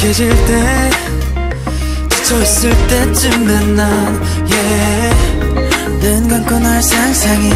익숙해질 때 지쳐있을 때쯤에 난 yeah. 눈 감고 널 상상해.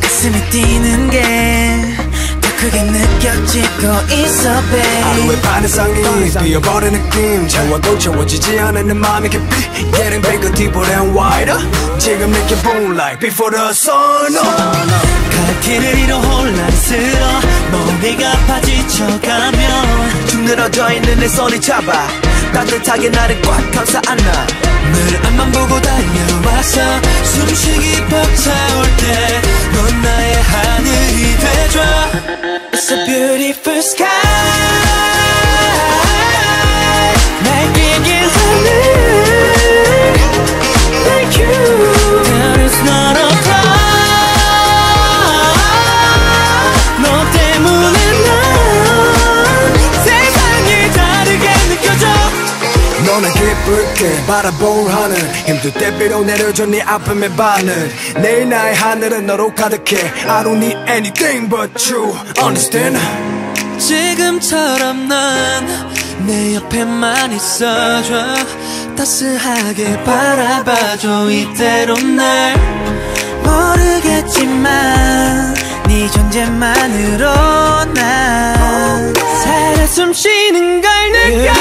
가슴이 뛰는 게더 크게 느껴지고 있어 babe. 하루의 반해상이 뛰어버린 느낌. 채워도 채워지지 않는 내 맘의 깊이. Getting bigger, deeper and wider. 지금 느껴본 like before the sun up. 갈 길을 잃어 혼란스러 머리가 파지쳐가면 축 늘어져 있는 내 손이 잡아. 따뜻하게 나를 꽉 감싸 안아. 늘 앞만 보고 달려와서 숨쉬기 벅차올 때 넌 나의 하늘이 돼줘. It's a beautiful sky 기쁠게 바라본 하늘 힘들 때 비로 내려줘 네 아픔의 바늘 내일 나의 하늘은 너로 가득해. I don't need anything but you. Understand? 지금처럼 난내 옆에만 있어줘. 따스하게 바라봐줘. 이대로 날 모르겠지만 네 존재만으로 난 살아 숨쉬는 걸 느껴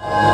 Oh.